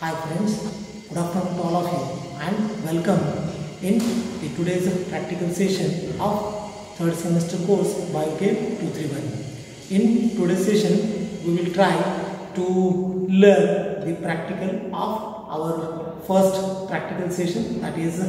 Hi friends, good afternoon to all of you and welcome in the today's practical session of third semester course Biochem 231. In today's session, we will try to learn the practical of our first practical session that is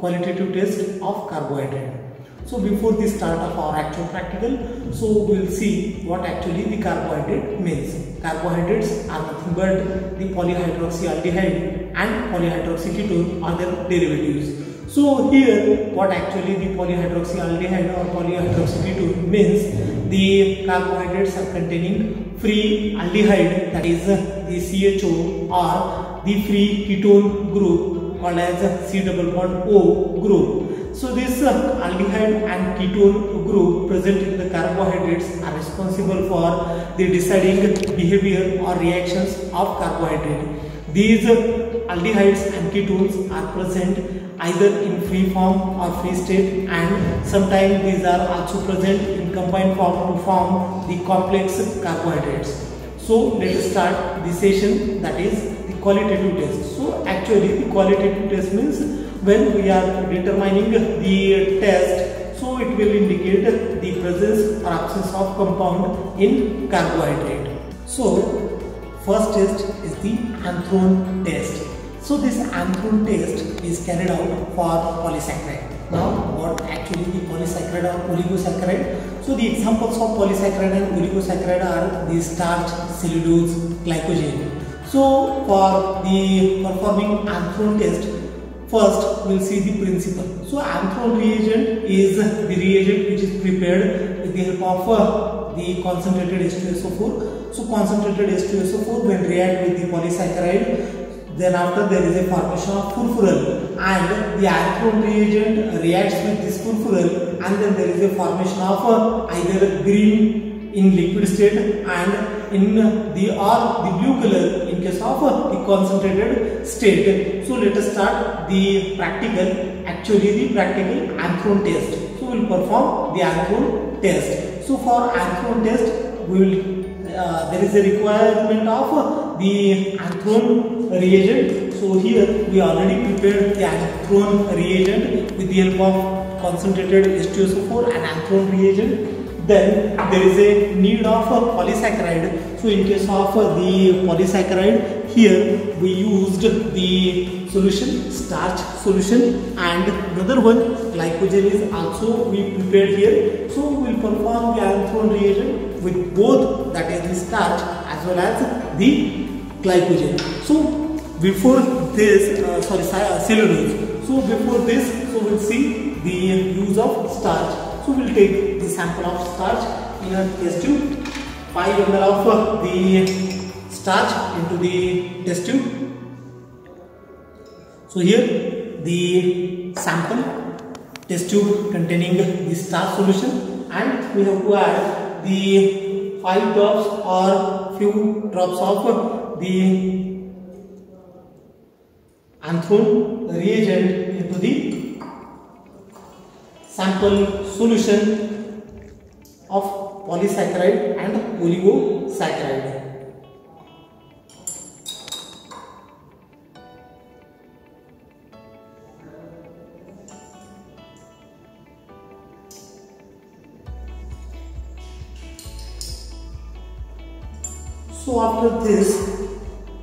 qualitative test of carbohydrate. So before the start of our actual practical, so we will see what actually the carbohydrate means. Carbohydrates are nothing but the polyhydroxyaldehyde and polyhydroxyketone are their derivatives. So here what actually the polyhydroxyaldehyde or polyhydroxyketone means the carbohydrates are containing free aldehyde that is the CHO or the free ketone group called as C double bond O group. So this uh, aldehyde and ketone group present in the carbohydrates are responsible for the deciding behavior or reactions of carbohydrate. These uh, aldehydes and ketones are present either in free form or free state and sometimes these are also present in combined form to form the complex carbohydrates. So let us start the session that is qualitative test. So actually the qualitative test means when we are determining the test so it will indicate the presence or absence of compound in carbohydrate. So first test is the anthrone test. So this anthrone test is carried out for polysaccharide. Now what actually the polysaccharide or oligosaccharide? So the examples of polysaccharide and oligosaccharide are the starch cellulose glycogen so for the performing anthrone test First, we will see the principle. So, anthrone reagent is the reagent which is prepared with the help of uh, the concentrated H2SO4. So, concentrated H2SO4 when react with the polysaccharide, then after there is a formation of furfural and the anthrone reagent reacts with this furfural and then there is a formation of uh, either green in liquid state and in the or the blue color in case of the concentrated state. So let us start the practical, actually the practical anthrone test. So we will perform the anthrone test. So for anthrone test, we will uh, there is a requirement of the anthrone reagent. So here we already prepared the anthrone reagent with the help of concentrated H2SO4 and anthrone reagent then there is a need of a polysaccharide. So in case of the polysaccharide here we used the solution starch solution and another one glycogen is also we prepared here. So we will perform the anthrone reagent with both that is the starch as well as the glycogen. So before this uh, sorry cellulose. So before this so we'll see the use of starch. So we'll take sample of starch in a test tube. 5 ml of uh, the starch into the test tube. So here the sample test tube containing the starch solution and we have to add the 5 drops or few drops of uh, the anthrone reagent into the sample solution of polysaccharide and oligosaccharide. So after this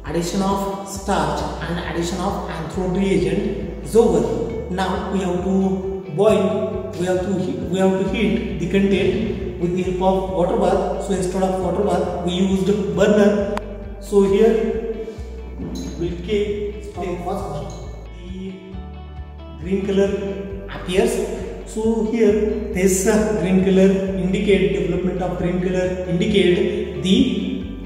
addition of starch and addition of anthrone reagent is over. Now we have to boil we have to heat, we have to heat the content with the help of water bath so instead of water bath we used burner. So here we'll take first the green color appears. So here this uh, green color indicate development of green color indicate the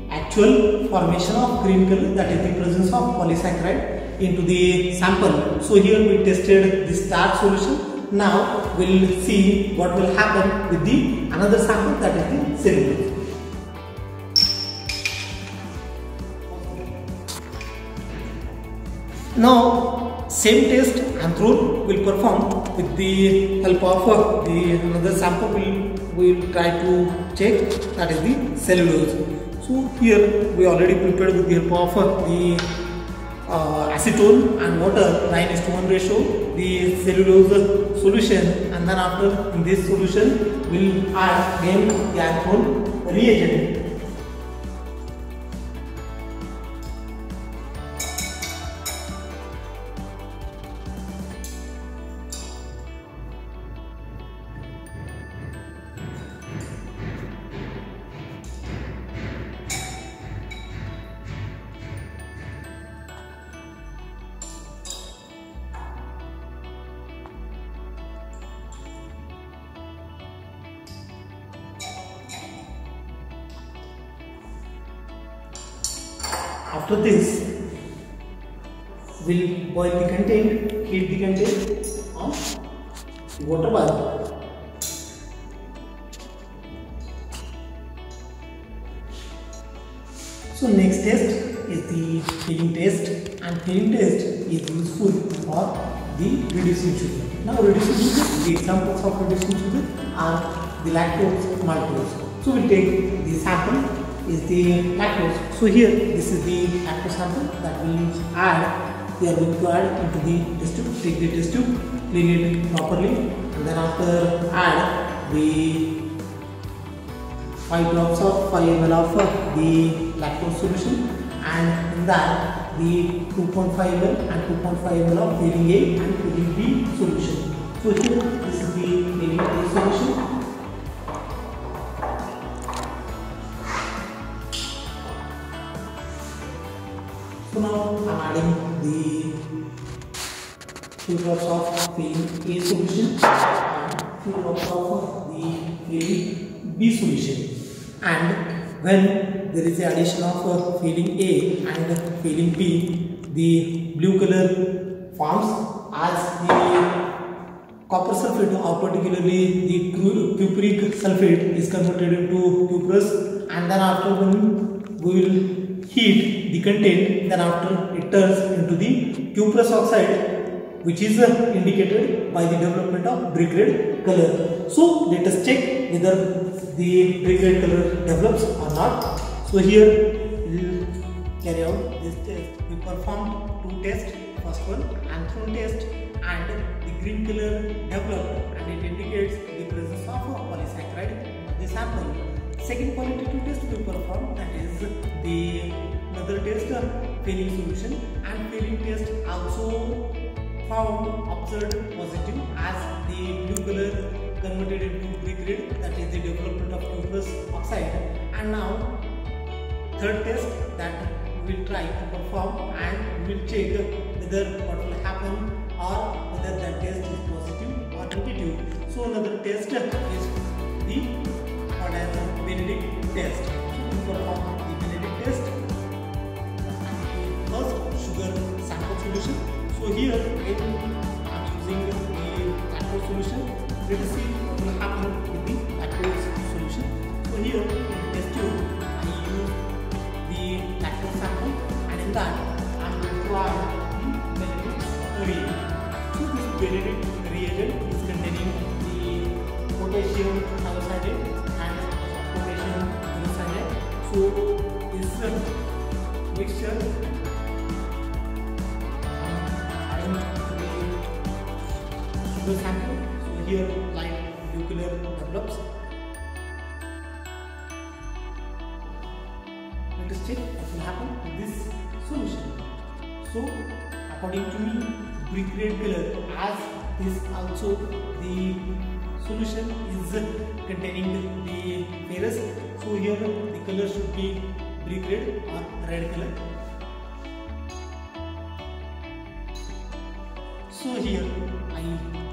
actual formation of green color that is the presence of polysaccharide into the sample. So here we tested the starch solution now we'll see what will happen with the another sample that is the cellulose. Now same test anthrone will perform with the help of the another sample we will try to check that is the cellulose. So here we already prepared with the help of the uh, acetone and water 9 is to 1 ratio the cellulose solution and then after this solution we'll add again the actual reagent After this, we'll boil the content, heat the content of the water bath. So next test is the Fehling test and Fehling test is useful for the reducing sugar. Now reducing sugar, the examples of reducing sugar are the lactose, maltose. So we'll take the sample is the lactose. So here this is the lactose sample that we add. We are going to add into the test tube. Take the test tube, clean it properly, and then after add the 5 drops of 5 ml of the lactose solution and in that the 2.5 ml and 2.5 ml of Fehling A and Fehling B solution. So here this is the Fehling A solution Now adding the few drops of Fehling A solution and few drops of the Fehling B solution. And when there is the addition of Fehling A and Fehling B, the blue color forms as the copper sulfate or particularly the cupric sulfate is converted into cuprous and then after we will heat the content then after it turns into the cuprous oxide which is uh, indicated by the development of brick red color. So let us check whether the brick red color develops or not. So here we will carry out this test. We performed two tests. First one anthrone test and the green color developed and it indicates the presence of polysaccharide in the sample. Second qualitative test we perform that is the another test Fehling solution and Fehling test also found observed positive as the blue color converted into brick red that is the development of cuprous oxide and now third test that we will try to perform and we will check whether what will happen or whether that test is positive or negative. So another test is what as Benedict test. So we perform the Benedict test. First sugar sample solution. So here again I am using the lactose solution. Let us see what will happen with the lactose solution. So here in test tube I use the lactose sample and in that I am going add the Benedict reagent. So this Benedict reagent is containing the potassium thiocyanate and potassium thiocyanate. So this mixture to the sugar sample. So here blue color develops. Let us check what will happen with this solution. So according to me, brick red color as this also the solution is containing the ferrous. So here the color should be brick red or red color. So here I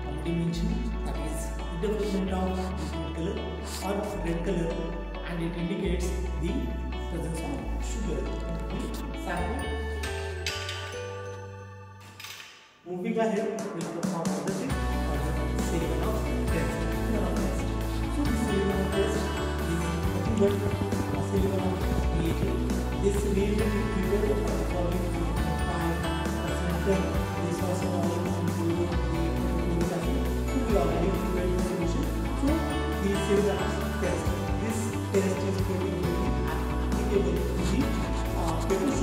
already mentioned that is the development of red color or red color and it indicates the presence of sugar sample. Moving ahead,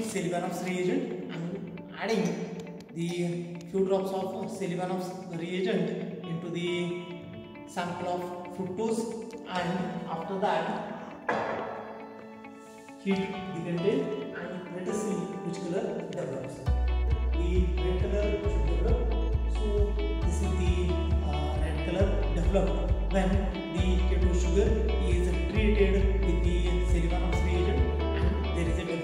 is reagent. Adding the few drops of Seliwanoff reagent into the sample of fructose and after that heat the contain and let us see which color develops. The red color should develop. So this is the uh, red color developed when the keto sugar is treated with the Seliwanoff reagent and there is a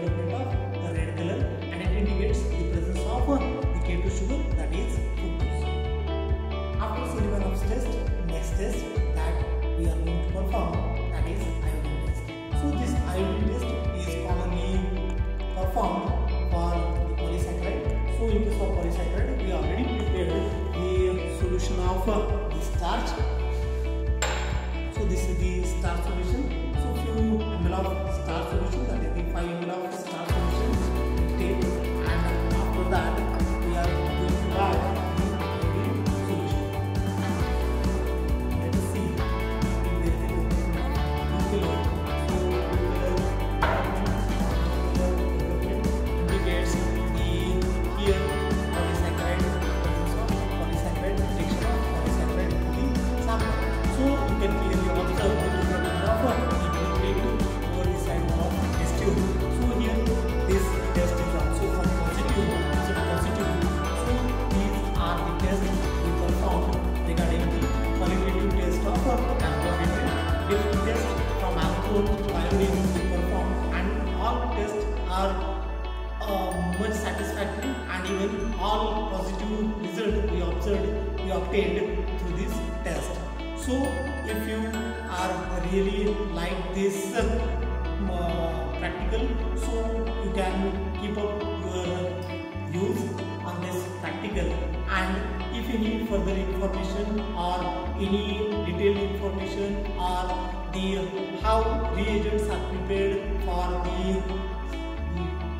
test that we are going to perform that is iodine test. So this iodine test is commonly performed for the polysaccharide. So in case of polysaccharide, we already prepared the solution of the starch. So this is the starch solution. So few ml of starch solution that is the 5 ml of obtained through this test. So if you are really like this uh, practical so you can keep up your use on this practical. And if you need further information or any detailed information or the how reagents are prepared for the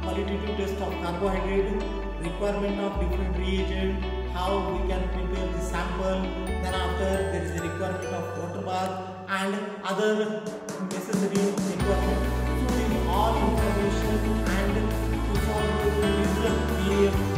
qualitative test of carbohydrate, requirement of different reagent, how we can prepare the sample, then after there is a requirement of water bath and other necessary requirement. So all information and to solve these